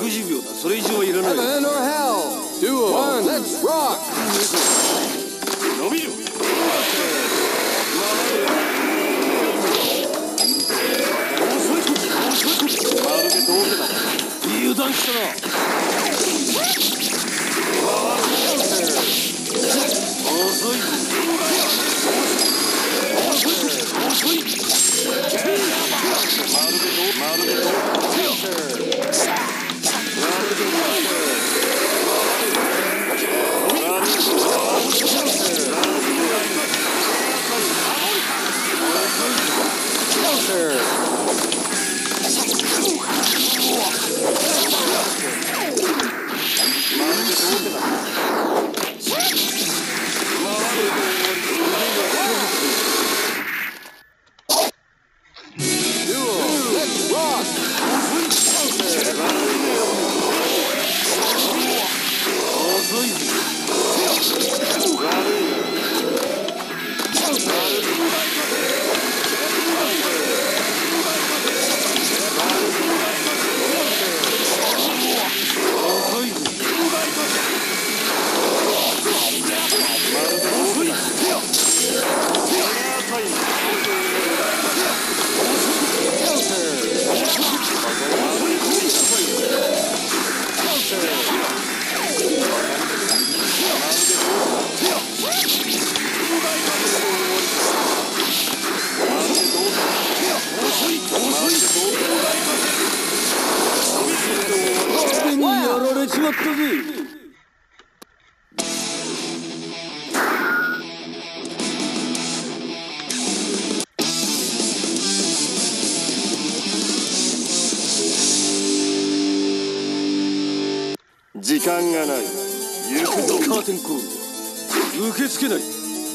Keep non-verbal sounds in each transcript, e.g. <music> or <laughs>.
60秒だ。それ以上はいらない。Heaven or hell. Duel. One. Let's rock. 伸びる。まるで道具だ。油断したな。まるでどまるでど遅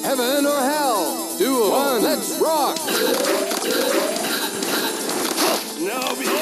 Heaven or Hell Duel One, Let's Rock. Now be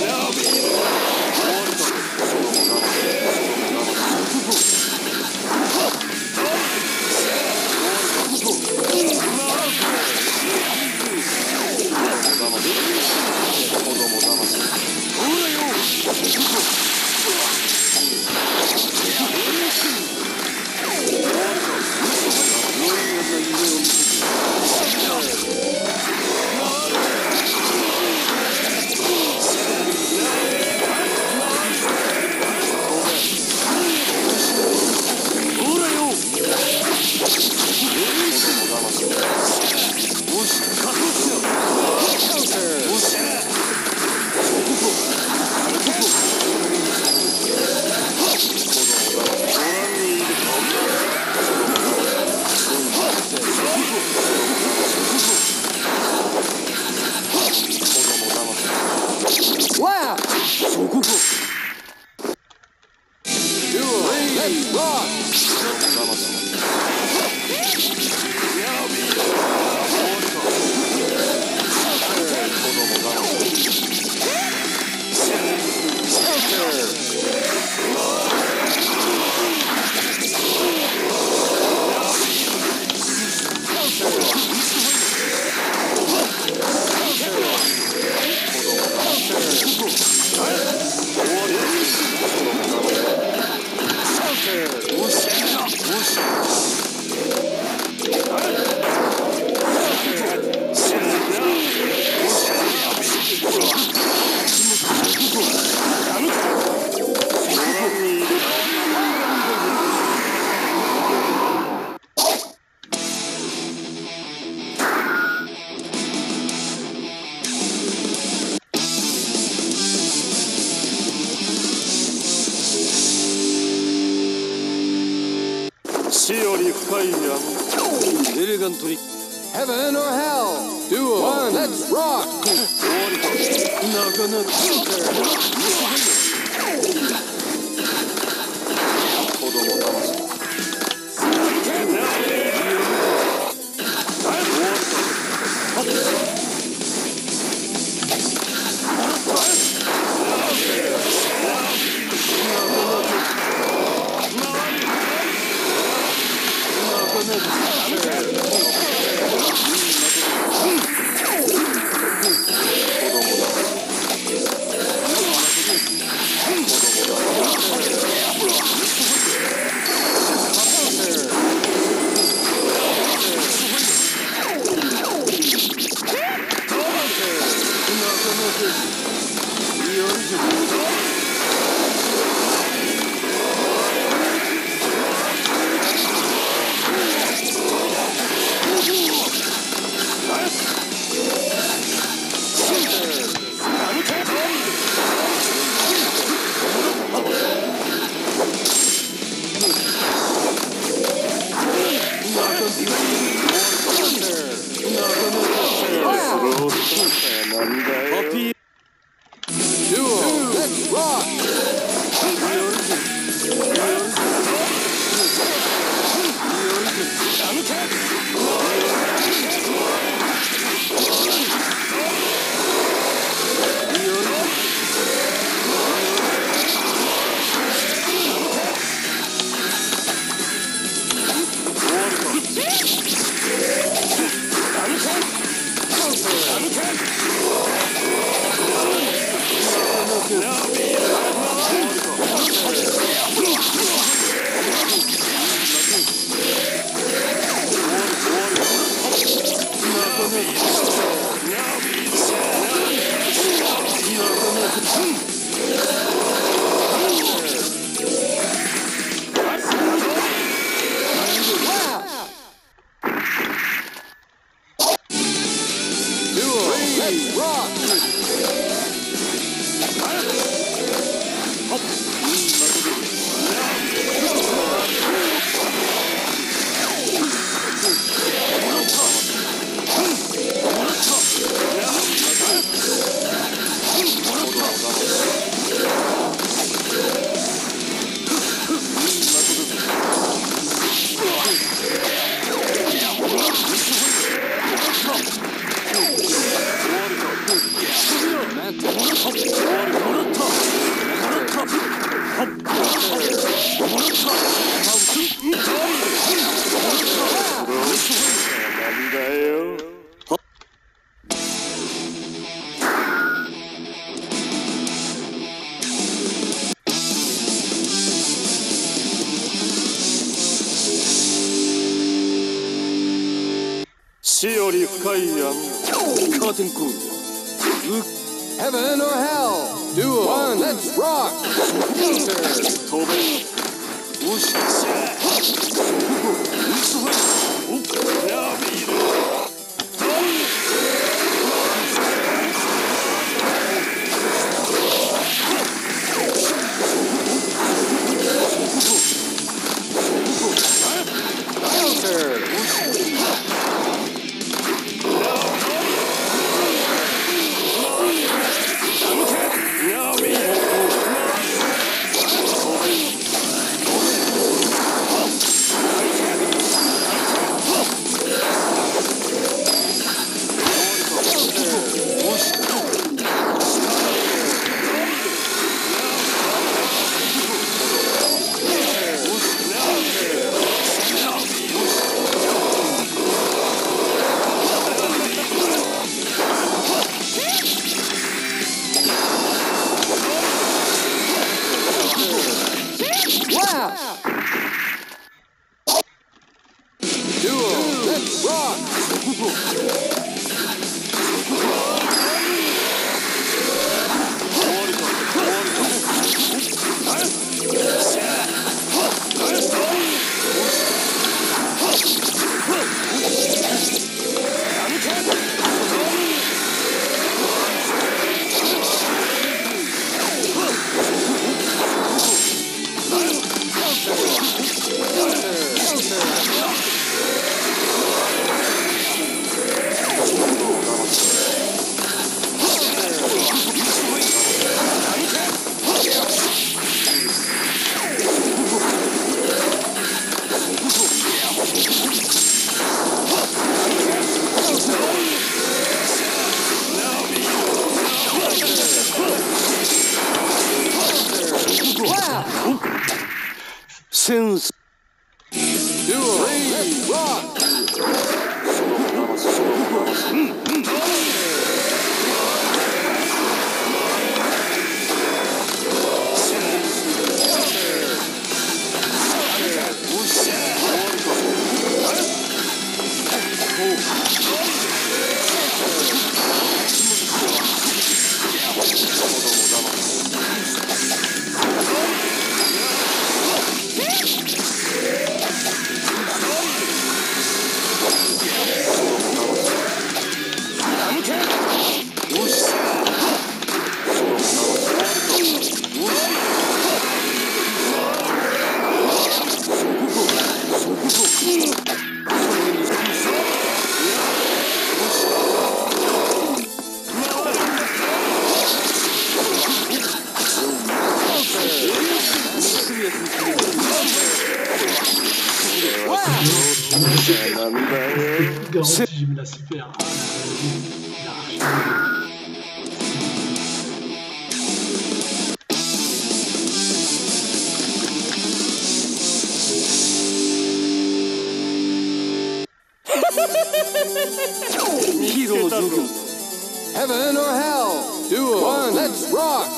Now be rock. Let's rock! Mountain Crew. Heaven or Hell. Duel. One, let's rock. <laughs> Tobin. Duel. Let's rock. Hmm. Heaven or hell. Duel. One. Let's rock.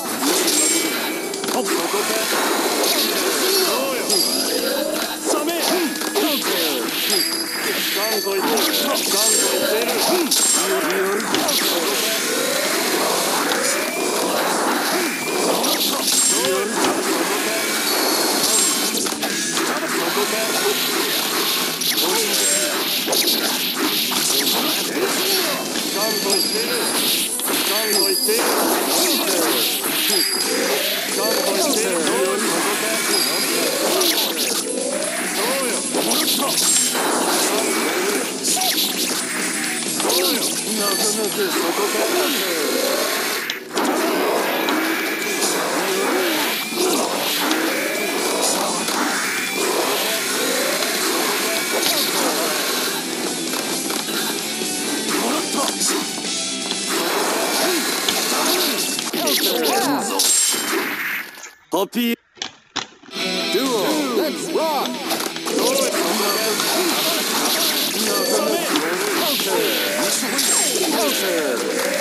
なかなかそこからね Culture.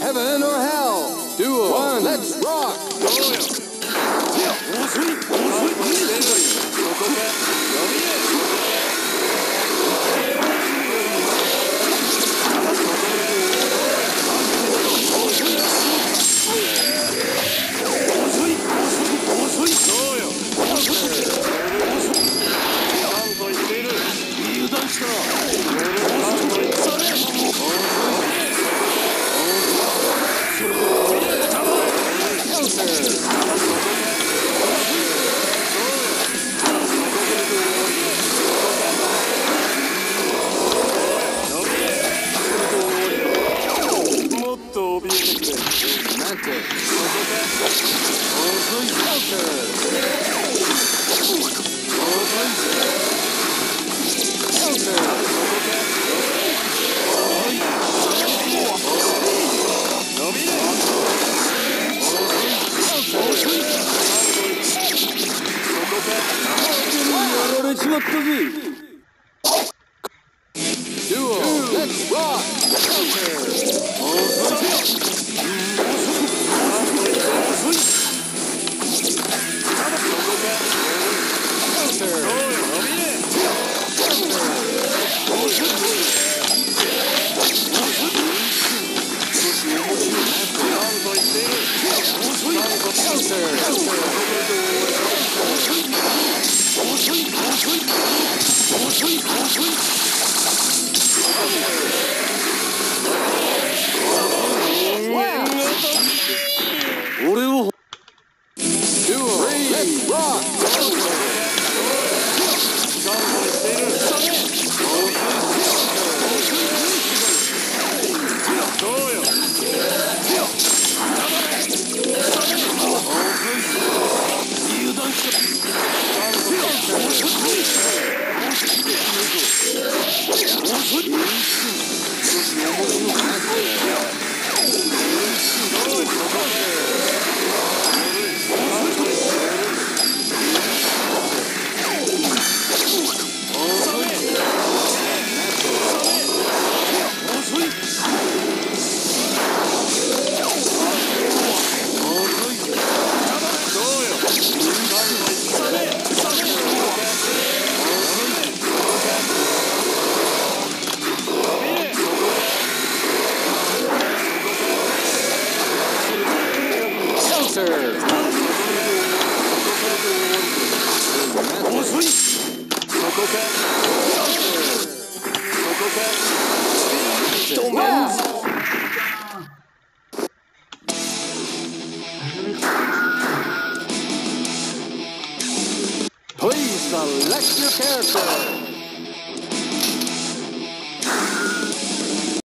Heaven or hell? Duel, one, let's rock! どう